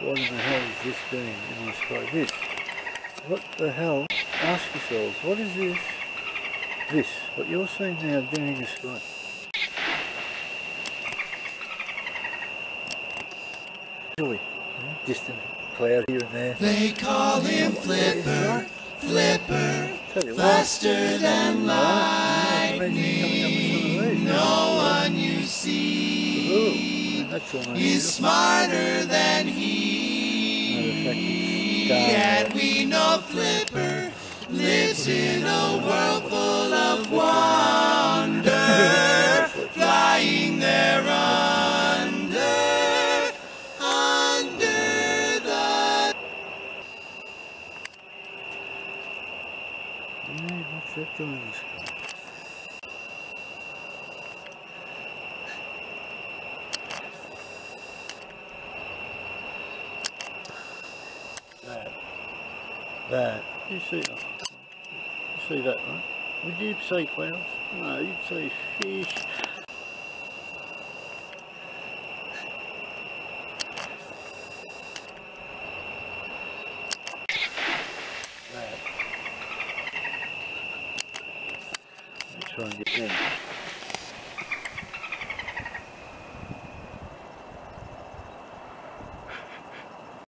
what in the hell is this doing in the sky? This. What the hell? Ask yourselves, what is this? This, what you're seeing now doing in the sky. Visually, distant cloud here and there. They call him Flipper, Flipper, you faster than right, imagine coming up with some of these. no one you see is smarter than Matter And we know Flipper lives in a world full of wonder, flying there under, under the Yeah, what's that doing in the sky? That. That. You see that? You see that, right? Would you say clouds? No, you'd say fish. That. Let me try and get them.